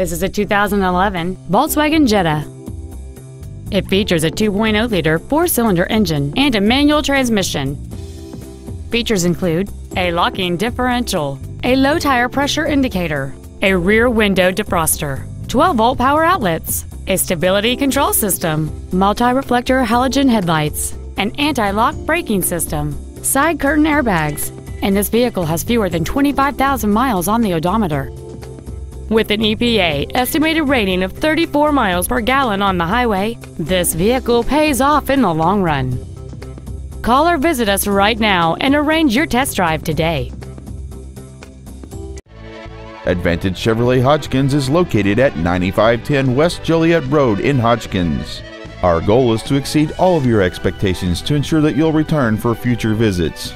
This is a 2011 Volkswagen Jetta. It features a 2.0-liter four-cylinder engine and a manual transmission. Features include a locking differential, a low tire pressure indicator, a rear window defroster, 12-volt power outlets, a stability control system, multi-reflector halogen headlights, an anti-lock braking system, side curtain airbags, and this vehicle has fewer than 25,000 miles on the odometer. With an EPA estimated rating of 34 miles per gallon on the highway, this vehicle pays off in the long run. Call or visit us right now and arrange your test drive today. Advantage Chevrolet Hodgkins is located at 9510 West Joliet Road in Hodgkins. Our goal is to exceed all of your expectations to ensure that you'll return for future visits.